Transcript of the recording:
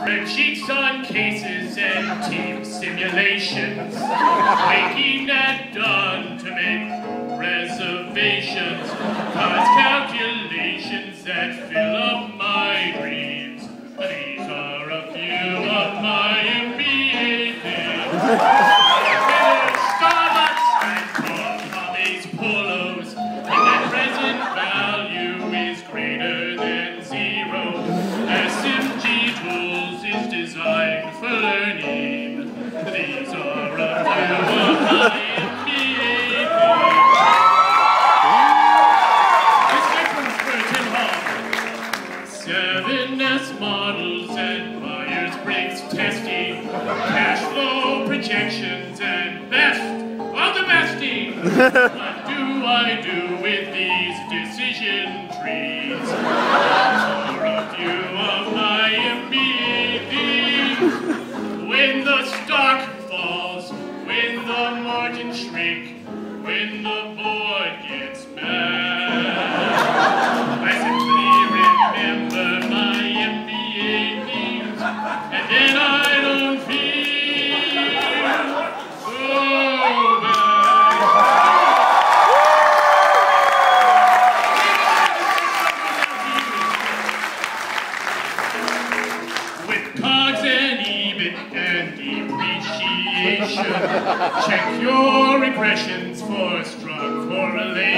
Red cheeks on cases and team simulations. Waking at dawn to make reservations. Cause calculations that fill up my dreams. These are a few of my MBA things. Seven S models and Myers-Briggs testing, cash flow projections and best of the besting. what do I do with these decision trees? For a few of my MBA. When the stock falls, when the margins shrink, when the board gets bad. Check your regressions for strong correlation.